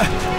干。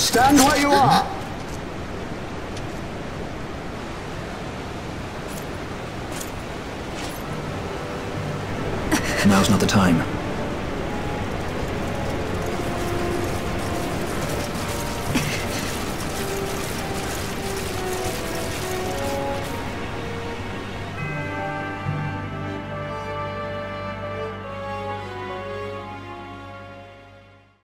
Stand where you are. Now's not the time.